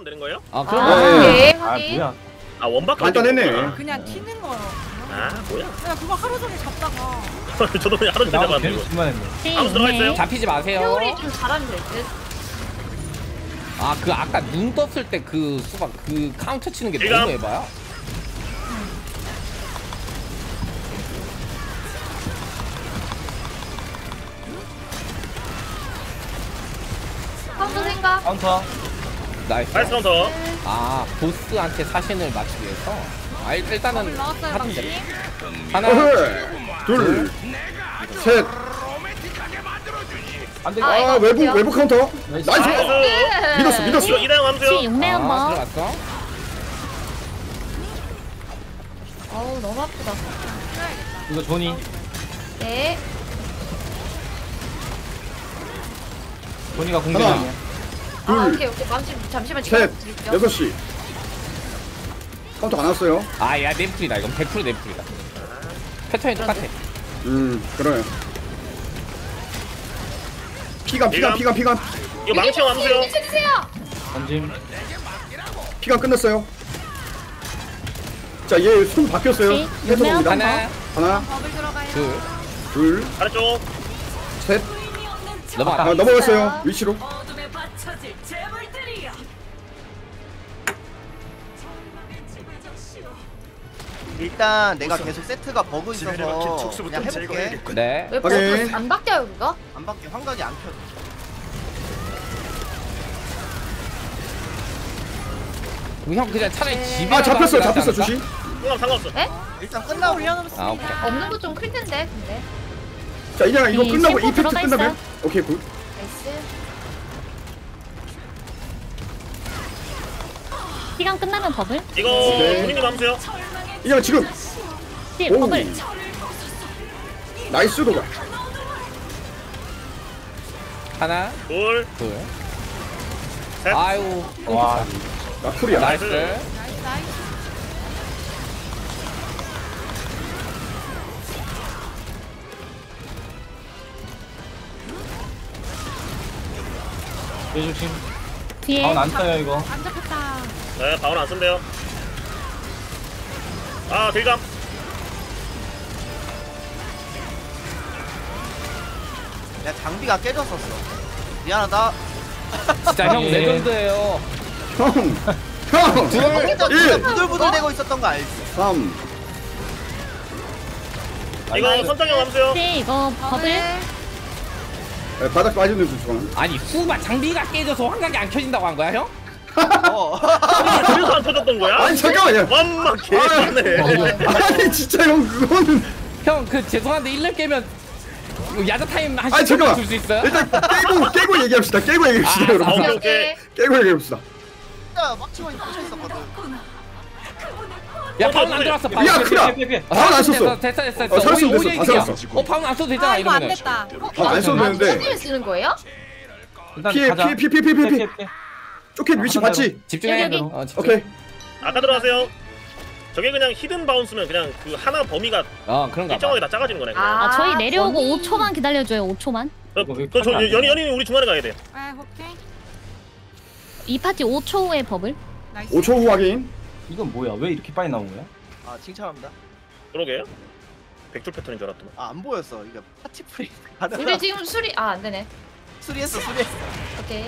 하면 되는 거예요? 아 아, 그럼 네, 아 확인. 뭐야 아 원박 간단했네. 그냥 튀는 거. 아 뭐야? 그냥 그거 하루 종일 잡다가. 저도 그냥 하루 종일 나도 잡았는데 괜히 이거. 죽만 했네 아무 들어가 있어요? 잡히지 마세요. 회오리 좀 잘하면 될 듯. 아 그 아까 눈 떴을 때 그 수박 그 카운터 치는 게 일감. 너무 해봐요. 카운터 생각. 카운터 나이스. 나이스 카운터. 아 보스한테 사신을 맞추기 위해서. 아 일- 일단은 하면 방금. 돼. 하나. 둘, 셋. 안돼 아, 아 이거 외부 어때요? 외부 카운터. 나이스. 나이스. 나이스. 믿었어, 믿었어. 이거 이다영 함수요. 용내 아 한번. 들어갔어. 어우 너무 아프다. 이거 조니 네. 조니가 하나, 공격이야 아 둘, 오케이 오케이. 잠시 잠시만 셋, 드릴게요. 여섯 시. 카운터 안 왔어요. 아야 램플이다 이건 100% 램플이다. 패턴이 똑같아. 음, 그래요. 피감, 피감, 피감, 피감. 이거 망치형 함수요. 미쳐 주세요. 던짐 피감 끝났어요. 자, 얘숨 바뀌었어요. 네, 해석입니다. 하나 하나, 버블 들어가요. 둘 둘, 아래쪽. 셋. 아, 넘어갔어요. 위치로. 일단 내가 계속 세트가 버그 있어서 그냥 해볼게 네. 왜. 버스 안 바뀌어요 그거? 안 밖에 환각이 안 켜져 그럼 형 그냥 차라리 집에 아, 잡혔어, 잡혔어? 조심. 상관 상관없어. 네? 일단 끝나고 올려놓습니다. 아 오케이. 없는 거 좀 클 텐데 근데. 자, 이제 이거 이 끝나고 이펙트 들어가 끝나면. 오케이, 굿. 나이스. 시간 끝나면 버블? 이거 네. 본인님 함수요. 이제 지금. 실 오. 버블 나이스 도가. 하나 둘. 둘. 셋. 아유. 와 나풀이야. 나이스. 나이스 나이스. 얘 조심 뒤에 다운 안 써요 이거 안 잡혔다. 네, 바울 안 쓴대요. 아, 들감. 야 장비가 깨졌었어 미안하다 진짜 형 예. 레전드예요. 형. 형. 진짜 일. 진짜 부들부들 대고 있었던 거 알지? 3. 이거 선장형 함수요. 실 이거 버블 네, 바닥 빠지는 수준. 아니 후바 장비가 깨져서 환각이 안 켜진다고 한 거야 형? 어 그래서 안 터졌던 거야? 아니, 잠깐만요. 완막 개네. 아니, 진짜 형, 그거는. 형 그 죄송한데 1렙 깨면 야자 타임 한 아니, 10분 잠깐만. 줄수 있어요? 일단 깨고, 깨고 얘기합시다. 깨고 얘기합시다, 아, 여러분. 아, 오케이 오케이. 깨고 얘기합시다. 진짜 막치고 꽂혀 있었거든 야 파운 안 들어왔어 파운. 야, 피해, 피해. 아, 안 됐어 썼어. 됐어 됐어 어, 됐어. 살았어, 오히려 됐어. 오히려 다 이득이야. 살았어. 어 파운 안 써도 되잖아 아 이거 안 이러면은. 됐다. 아, 안 써도 아 되는데. 무슨 쓰는 거예요? 피해, 피해, 피해, 피해, 피해, 피해. 쪼켓 위치 봤지? 집중해. 여기, 여기. 어, 집중. 오케이. 아까 들어가세요. 저게 그냥 히든 바운스면 그냥 그 하나 범위가 어 그런가 봐. 일정하게 다 작아지는 거네. 그냥. 아 저희 내려오고 본인. 5초만 기다려줘요 5초만 그, 이거 왜 그, 저안 되나? 연이 우리 중간에 가야 돼. 아 오케이. 이 파티 5초 후에 버블 나이스. 5초 후 확인. 이건 뭐야 왜 이렇게 빨리 나온 거야? 아 칭찬합니다 그러게요. 백줄 패턴인 줄 알았더만. 아 안 보였어 이게 파티 프리 우리 지금 수리 아 안 되네. 수리했어 수리했어 오케이.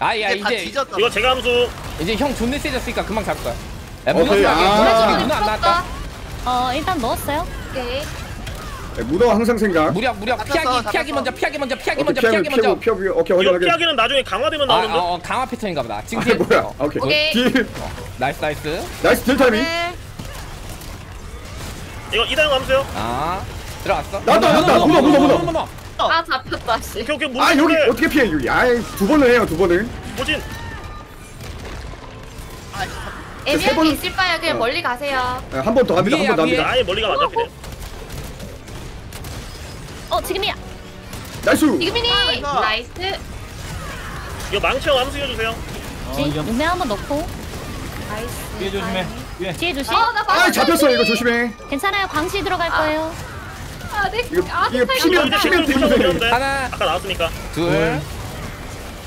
아야 이제 뒤졌다 이거 제가 함수. 이제 형 존내 세졌으니까 금방 잡을 거야. 야 오케이, 무너지게 아. 무너지게 누나 안 나왔다. 어 일단 넣었어요 오케이. 네, 무덤 항상 생각. 무력 무력 잡혔어, 피하기 피하기 잡혔어. 먼저 피하기 먼저 피하기 먼저 피하기 먼저. 피하고, 피하고, 오케이, 확인, 이거 확인. 피하기는 나중에 강화되면 아, 나오는데. 아, 어, 강화 패턴인가 보다. 지금 아, 뒤에 뭐야? 아, 오케이. 오케이. Deal. Nice nice. Nice deal 타이밍. 네. 이거 이다영 함수요. 아 들어갔어. 나왔다, 나왔다. 문어, 문어, 문어. 문어. 아 잡혔다 씨. 오케이 오케이 무 아, 여기 어떻게 피해, 여기. 아, 두 번을 해요, 두 번을. 모진. 세 번- 애매하게 있을 바에 그냥 어. 멀리 가세요. 네, 한번더 합니다, 한 번 더 위에야, 합니다. 아예 멀리 가면 안 잡히네. 어 지금이야 나이스. 지금이니 아, 나이스. 이거 망치형 함수 해주세요. 어실 이거 용내 한번 넣고 나이스. 뒤에 조심해 뒤에 뒤에 조심 아나 아, 잡혔어, 이거 조심해. 괜찮아요 광시 들어갈 거예요 아 내 이거, 아, 이거 피면, 맞다. 피면 되는데. 하나 아까 나왔으니까. 둘.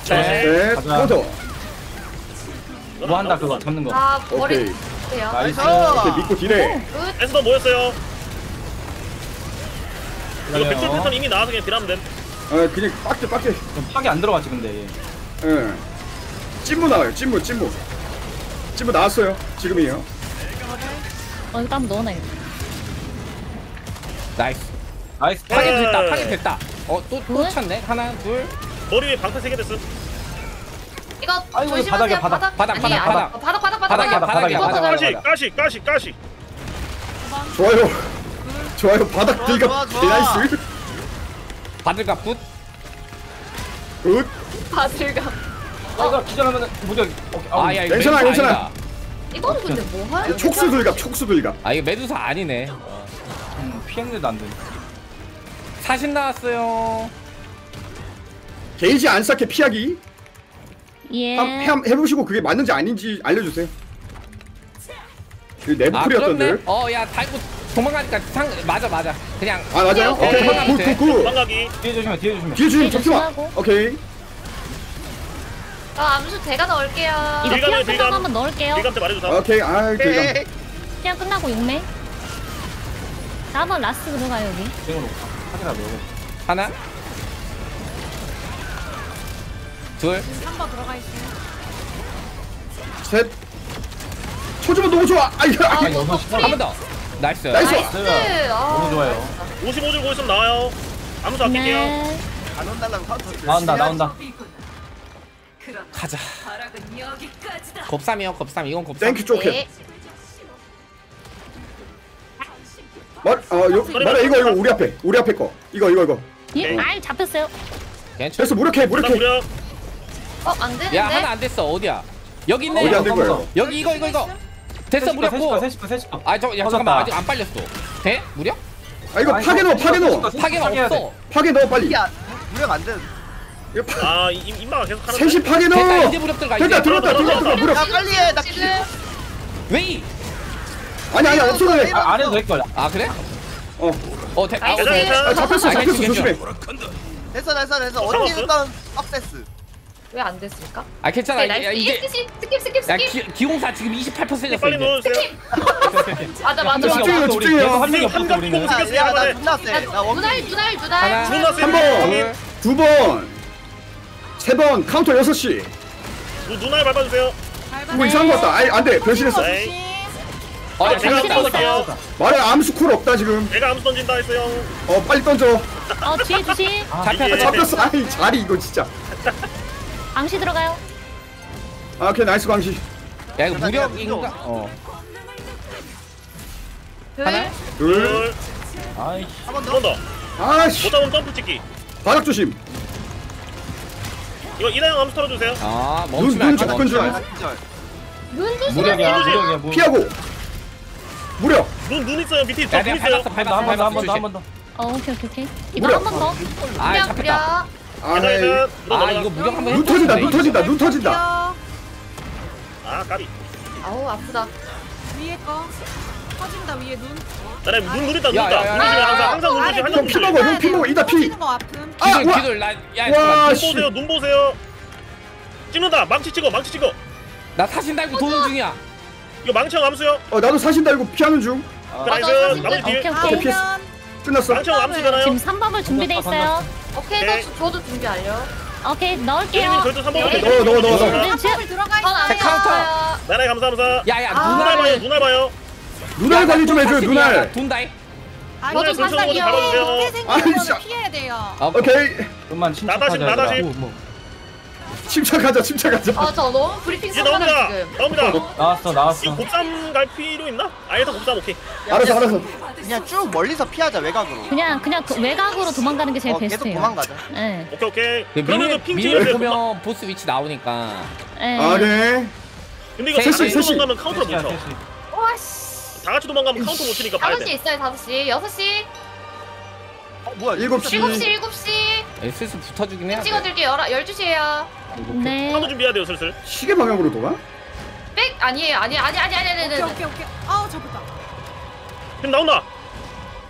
네, 가자. 카운터. 뭐 한다 그거 잡는 거 아 오케이. Nice 오케이 믿고 deal해. Good. 에스더 모였어요. 이거. 백돌 패턴 이미 나와서 그냥 deal하면 됨. 어 그냥 빡대 빡대. 좀 파괴 안 들어가지 근데 예. 찐무 나와요. 찐무 찐무. 찐무 나왔어요. 지금이에요. 어 이거 넣어놔야겠다. 나이스 나이스 네. 파괴 됐다 파괴 됐다 어또 또 둘? 찼네 하나 둘 머리 위에 방패 3개 됐음. 이거 아이고, 조심하세요. 바닥이야, 바닥. 바닥, 아니, 바닥, 아니, 바닥. 바닥 바닥 바닥 바닥이야 바닥. 바닥이야 바닥이야, 바닥 가시, 바닥 가시, 가시, 가시. 좋아요. 좋아요. 바닥 좋아, 딜가 좋아, 좋아. 나이스. 바들가 굿 굿. 바들가. 아 이거 기절하면은 무적 아야 이거 괜찮아, 메두사 괜찮아. 아니다. 이거는 근데 뭐 하는? 촉수 들갑 촉수 들갑. 아 이거 메두사 아니네 피했는데도 안돼 사신 나왔어요. 게이지 안 쌓게 피하기. 예. 한, 해, 해보시고 그게 맞는지 아닌지 알려주세요. 내부풀이었던데. 아, 어, 야, 달고 도망가니까 상 맞아 맞아. 그냥. 아 맞아요? 어, 오케이. Good, good, good. 도망가기. 뒤에 조심해. 뒤에 조심해. 뒤에 조심. 잠시만. 오케이. 아 암수 제가 넣을게요. 이거 아, 네. 피한 끝나고 한번 넣을게요. 오케이. 아, 대감. 피한 끝나고 용맹. 4번 라스 들어가 여기. 땡으로 확인하면 하나? 둘한번 들어가 있어 셋. 초주면 너무 좋아. 아, 아, 한번 더. 나이스. 나이스. 나이스. 너무 좋아요. 55줄 보고 있으면 나와요. 아무도 안 깰게요. 네. 안 온달랑 카운터 나온다 나온다. 가자. 곱삼이요 곱삼. 이건 곱삼. 땡큐 쪼켓 말, 어, 요, 말해 이거 이거 우리 앞에 우리 앞에 거. 이거 이거 이거. 예? 알 잡혔어요. 괜찮 됐어 무력해 나 무력해. 무려. 어 안 되는데. 야 하나 안 됐어. 어디야? 여기 있네. 어디 안 된 거예요? 여기 이거 이거 이거. 됐어 무렵고. 셋시파 셋시파 아저 야, 잠깐만. 아직 안 빨렸어. 돼? 무려 아 이거 파괴 넣어 파괴 넣어 돼. 없어. 파괴 넣어 빨리. 야, 무력 안 돼. 이거 파, 아, 이- 이- 임마가 계속 하는데. 셋이 파괴 됐다 넣어 이제 무렵 들어가 이제 됐다 들어왔다 들어왔다. 들어왔다 무력. 야, 빨리 해. 나 지금 웨이 아니 아니 없어도 돼아 아, 안 해도 될걸 아 그래 어. 어 돼. 아. 오케이. 괜찮아. 잡혔어 아, 잡혔어 괜찮아, 조심해 됐어, 됐어, 됐어. 어, 어떻게? 일단 억세스. 왜 안 됐을까? 아 괜찮아 네, 야, 나이스. 이제 스킵 스킵 스킵 야 스킵. 기, 기공사 지금 28%였어 빨리 이제 넣어주세요. 맞아 맞아 한 맞아. 집중해요. 계속 한 명이 한 없어 우리는 야, 야, 나 존나 세. 나 눈알 원숭이. 눈알 하나 눈알. 존나 세. 한 번. 두 번, 세 번 카운터 여섯 시. 누- 누나를 밟아주세요. 뭐 이상한 거 같다. 아이 안돼 변신했어. 네. 어 야 제가 암수 던질게요. 말해 암수 쿨 없다 지금. 내가 암수 던진다 했어요. 어 빨리 던져. 어 뒤에 주시. 잡혔다 이게- 잡혔어. 아이 자리 이거 진짜. 방시 들어가요. 아 오케이 나이스 광시. 야 이거 무력인가 어 하나 둘. 둘. 둘. 아이씨 한번한번 더. 더. 아씨 못 잡으면 점프 찍기. 바닥 조심. 이거 이다영 암수 털어주세요. 아 눈, 멈추면 눈안 돼, 접근 중. 멈추면. 아, 기절. 눈 조심. 무력이야 조심. 무력이야 무 피하고. 무력. 눈, 눈 있어요. 밑에 야 저눈 내가 있어요. 밟았어 한 밟았어 번더 한 번 더 한 번 더 어 오케이 오케이 오케이. 이거. 한번 더. 아 잡혔다 무력. 아, 계단, 계단. 눈 아. 이거 무력 한번 눈 터진다. 눈 해보자, 터진다. 눈 터진다. 아, 까비. 아우 아프다. 위에 거 터진다 위에 눈. 나래 눈 누린다, 야, 누린다. 야, 야, 눈 조심해. 야, 항상, 야. 항상 눈 조심. 형 항상 피눈 먹어. 조심. 형피 먹어. 이다 피. 터지는 거 아픔. 아 기들 와. 기들 나야 와눈 씨. 보세요, 눈 보세요. 찍는다. 망치 찍어, 망치 찍어. 나 사신 달고 도는 중이야 이거 망치형 암수요. 어 나도 사신 달고 피하는 중. 그 나이스. 사실 나머지 뒤에. 오케이 아 오케이. 피했어. 오면 끝났어. 망치형 암수잖아요. 지금 3번을 준비돼 있어요. 오케이 네. 저, 저도 준비 완료. 오케이 넣을게요. 절대 3번 네. 넣어, 넣어, 넣어, 넣어. 지- 들어가 있어. 아, 카운터. 나래 감사합니다. 야야 아. 눈알 봐요, 눈알 봐요. 눈알 관리 좀 해줘. 눈알. 돈다이 아니 저도. 크게 아이, 생기면. 피해야 돼요. 아, 오케이. 좀만 침착하자 나다심, 나다심. 침착하자. 침착하자. 아 저 너무 브리핑 이제 나옵니다. 지금. 나옵니다. 나왔어 이 나왔어 곱삼 갈 필요 있나? 아, 일단 곱삼 오케이. 알았어 알았어. 그냥 쭉 멀리서 피하자 외곽으로. 그냥 그냥 그 외곽으로 도망가는 게 제일 어, 계속 베스트예요. 도망가자. 예. 오케이, 오케이. 그 그러면 미니 그핑 미니. 보면 보스 위치 나오니까 예. 아 네. 근데 이거 셋이, 다 같이 셋이. 도망가면 카운터 못 쳐. 다 같이 도망가면 카운터 못 치니까 봐야 다섯 시 돼. 있어요 다섯 시 여섯 시 어, 뭐야? 일곱 시. 일곱 시 일곱 시 슬슬 붙어주긴 해야 돼 찍어줄게 열아 열두 시에요. 네. 카운터 준비해야 돼요, 슬슬. 시계 방향으로 돌아? 백 아니에요 아니 아니 아니 아니 아니 오케이 아니. 오케이 오케이. 아우 잡았다. 지금 나온다.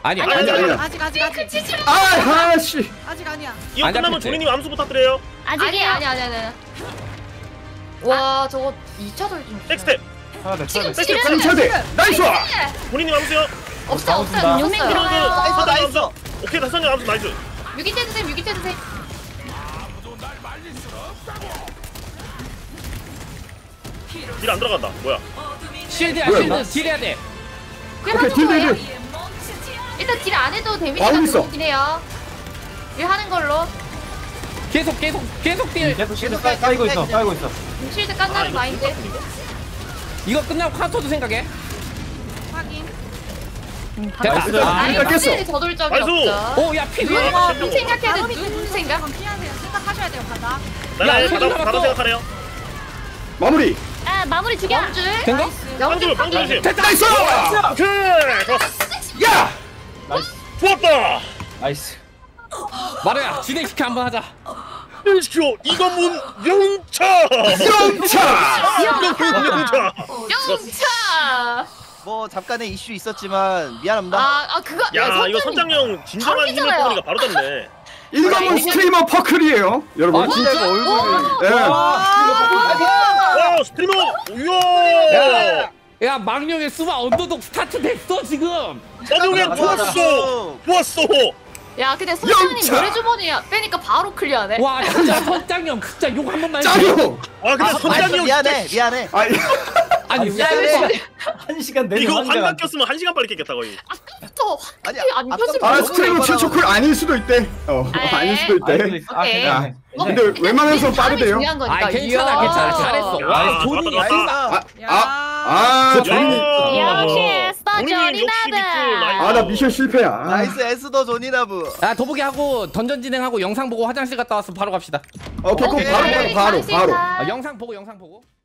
아니 아니, 아니 아니, 아니. 아직 아직 아직 치치. 아 하씨. 아직 아니야. 이거 안 끝나면 잡혔지? 조리님 암수 부탁드려요. 아니 아직이요. 아니 아니 아니. 와 저거 2차 돌진. 백스텝 돼 쳐야 돼 지금 백스텝 지금 차대 나이스 본인님 암수요 없어 없어. 용맹 없어요. 들어가요. 나이스 나이스 오케이 다선님 암수 나이스 유기체 드세요 유기체 드세요. 딜안 들어간다 뭐야 실드 야 뭐야, 실드 나- 딜해야 돼 그냥 오케이 딜 거예요. 딜, 딜. 일단 딜 안 해도 데미지가 있어. 들어오긴 해요. 일 하는 걸로 계속 계속 계속 딜 계속 실드 쌓- 쌓이고 있어 쌓이고 있어 쉴드 아 깐다는 이거 마인드. 딜? 이거 끝나고 카운터도 생각해 확인. 됐다 나이스. 아, 아니 일단 깼어. 확실히 저돌 적이 나이스. 없죠. 오야 피부 어, 아, 눈 생각해야 돼. 눈 생각. 건 피하세요. 생각하셔야 돼요, 바닥. 나는 해도 바다 잡았어. 바다 생각하래요 마무리 아 마무리 죽여. 영줄. 된가? 빵줄 빵줄 조심 됐다 나이스 오케이 좋았어. 야 나이스 좋았다 나이스 마루야 진행시켜 한번 하자 시켜 이건문 영차 영차 영차 영차. 뭐 잠깐의 이슈 있었지만 미안합니다. 아, 아 그거 야 이거 선장님. 선장형 진정한 힘을. 뽑으니까 바로 잡네. 일반문 스트리머 퍼클이에요 여러분. 아, 진짜 이거 얼굴이. 예. 와! 스트리머! 우와! 야, 야 망령의 수바 언더독 스타트 됐어 지금? 맞아, 좋았어. 좋았어. 야 근데 선장님 영차. 노래 주머니 빼니까 바로 클리어하네. 와 진짜 선장형 진짜 욕 한 번만 짜요! 아 근데 아, 선장형 미안해 미안해. 아이 아니 야, 야, 한 시간 내내 이거 환장 환각 꼈으면 한 시간 빨리 깼겠다 거의 또 아니, 확실히 안 아까 펴지면 아 너무 스트리머 이거랑- 최초 쿨 아닐 수도 있대 어 아, 아닐 수도 아, 있대 아, 오케이. 괜찮아. 어, 근데 웬만해서 빠르대요 중요한 거니까. 아 괜찮아. 괜찮아 잘했어 야, 와 돈이. 있다 야. 아 야. 우리 역시 어린아들. 밑줄 아나 미션 실패야 아. 나이스 에스더 조니라브 야 도보기 하고 던전 진행하고 영상 보고 화장실 갔다 왔어 바로 갑시다 오케이 그럼 바로 바로 바로 바로 아, 영상 보고 영상 보고